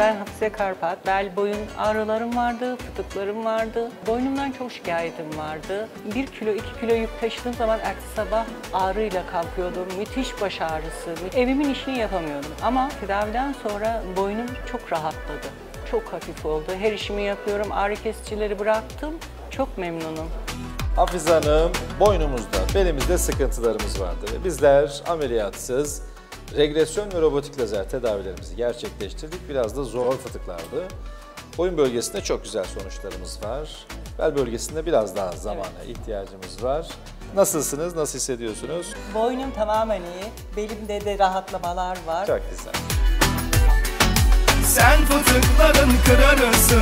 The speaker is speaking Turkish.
Ben Hafize Karpat. Bel boyun ağrılarım vardı, fıtıklarım vardı. Boynumdan çok şikayetim vardı. Bir kilo, iki kilo yük taşıdığım zaman ertesi sabah ağrıyla kalkıyordum. Müthiş baş ağrısı. Evimin işini yapamıyordum. Ama tedaviden sonra boynum çok rahatladı. Çok hafif oldu. Her işimi yapıyorum. Ağrı kesicileri bıraktım. Çok memnunum. Hafize Hanım, boynumuzda, belimizde sıkıntılarımız vardı. Bizler ameliyatsız regresyon ve robotik lazer tedavilerimizi gerçekleştirdik. Biraz da zor fıtıklardı. Boyun bölgesinde çok güzel sonuçlarımız var. Bel bölgesinde biraz daha zamana ihtiyacımız var. Nasılsınız, nasıl hissediyorsunuz? Boynum tamamen iyi. Belimde de rahatlamalar var. Çok güzel. Sen fıtıkların kralısın